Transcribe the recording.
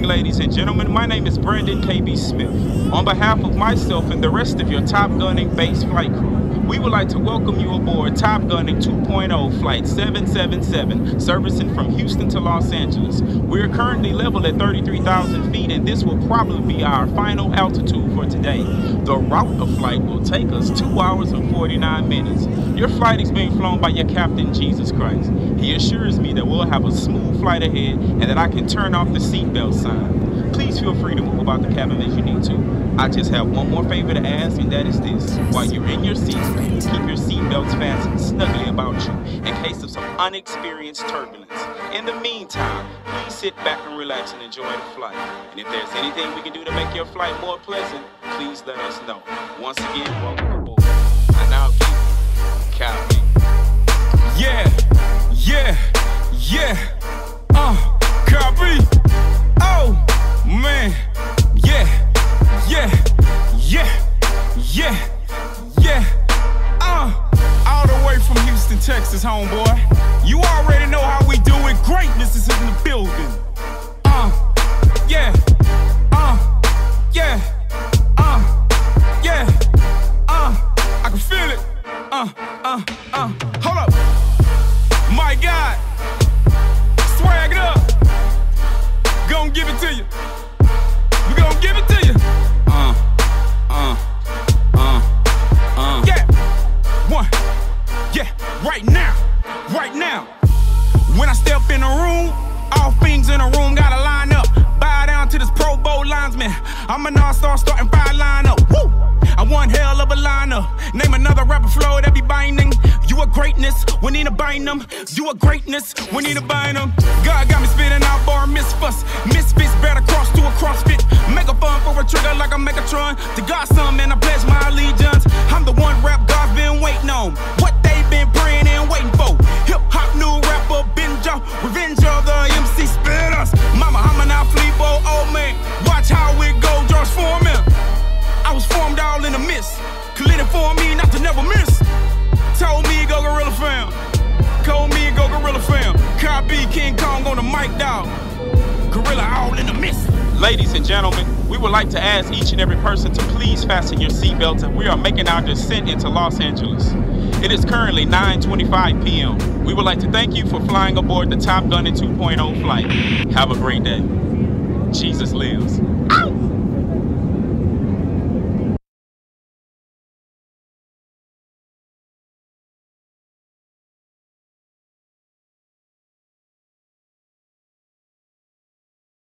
ladies and gentlemen. My name is Brandon KB Smith. On behalf of myself and the rest of your Top Gunning base flight crew, we would like to welcome you aboard Top Gunning 2.0 Flight 777, servicing from Houston to Los Angeles. We are currently level at 33,000 feet, and this will probably be our final altitude for today. The route of flight will take us 2 hours and 49 minutes. Your flight is being flown by your captain, Jesus Christ. He assures me that we'll have a smooth flight ahead and that I can turn off the seatbelt sign. Please feel free to move about the cabin as you need to. I just have one more favor to ask, and that is this. While you're in your seats, keep your seatbelts fastened snugly about you in case of some unexperienced turbulence. In the meantime, please sit back and relax and enjoy the flight. And if there's anything we can do to make your flight more pleasant, please let us know. Once again, welcome aboard. I now give Houston, homeboy. You already know how we do it. Greatness is in the building. Uh, yeah, uh, yeah, uh, yeah, uh. I can feel it. Uh, uh, uh. Hold up. My God. Swag it up. Gonna give it to you. I'm an all-star starting five lineup. Woo! I one hell of a lineup. Name another rapper flow that be binding. You a greatness, we need to bind them. You a greatness, we need to bind them. God never miss. Told me go Gorilla Fam. Told me go Gorilla Fam. Copy King Kong on the mic dog. Gorilla all in the mist. Ladies and gentlemen, we would like to ask each and every person to please fasten your seatbelts and we are making our descent into Los Angeles. It is currently 9.25 p.m. We would like to thank you for flying aboard the Top Gun 2.0 flight. Have a great day. Jesus lives. Ow!